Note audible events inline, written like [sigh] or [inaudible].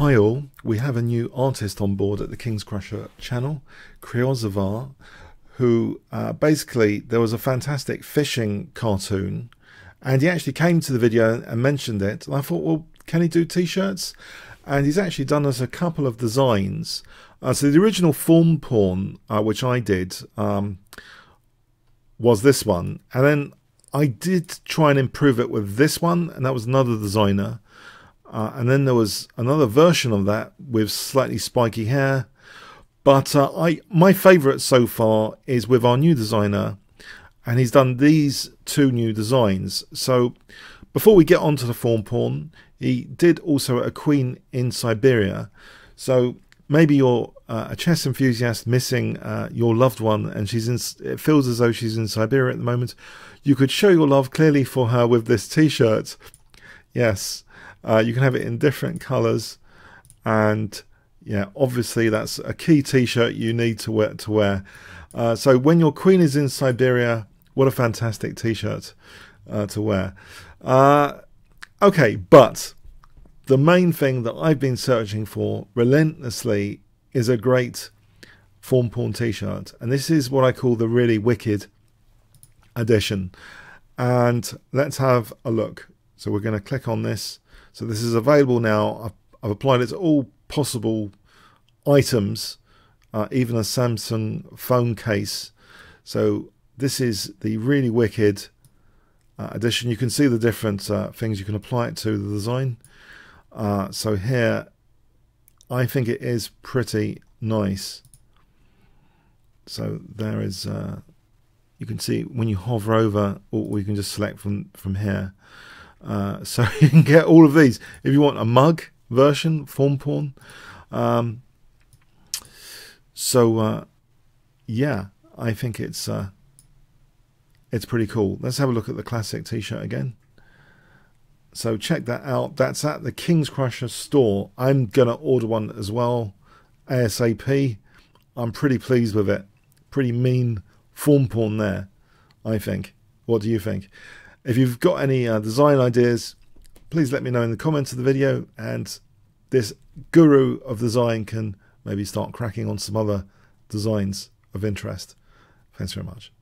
Hi all, we have a new artist on board at the Kingscrusher channel, Creozavar, who uh, basically there was a fantastic fishing cartoon and he actually came to the video and mentioned it and I thought well can he do t-shirts? And he's actually done us a couple of designs. Uh, so the original thorn pawn uh, which I did um, was this one and then I did try and improve it with this one and that was another designer uh, and then there was another version of that with slightly spiky hair. But uh, I, my favourite so far is with our new designer, and he's done these two new designs. So before we get on to the thorn pawn, he did also a queen in Siberia. So maybe you're uh, a chess enthusiast missing uh, your loved one, and she's in. It feels as though she's in Siberia at the moment. You could show your love clearly for her with this T-shirt. Yes, uh, you can have it in different colors, and yeah, obviously that's a key T-shirt you need to wear. To wear. Uh, so when your queen is in Siberia, what a fantastic T-shirt uh, to wear. Uh, okay, but the main thing that I've been searching for relentlessly is a great thorn pawn T-shirt, and this is what I call the really wicked edition. And let's have a look. So we're going to click on this so this is available now. I've, I've applied it to all possible items, uh, even a Samsung phone case. So this is the really wicked uh. You can see the different uh, things you can apply it to the design. Uh, so here, I think it is pretty nice. So there is, uh, you can see when you hover over, or you can just select from from here. Uh, [laughs] so you can get all of these if you want a mug version, thorn pawn. Um, so uh, yeah, I think it's uh, it's pretty cool. Let's have a look at the classic T-shirt again. So check that out. That's at the Kingscrusher store. I'm gonna order one as well, ASAP. I'm pretty pleased with it. Pretty mean thorn pawn there, I think. What do you think? If you've got any uh, design ideas, please let me know in the comments of the video and this guru of design can maybe start cracking on some other designs of interest. Thanks very much.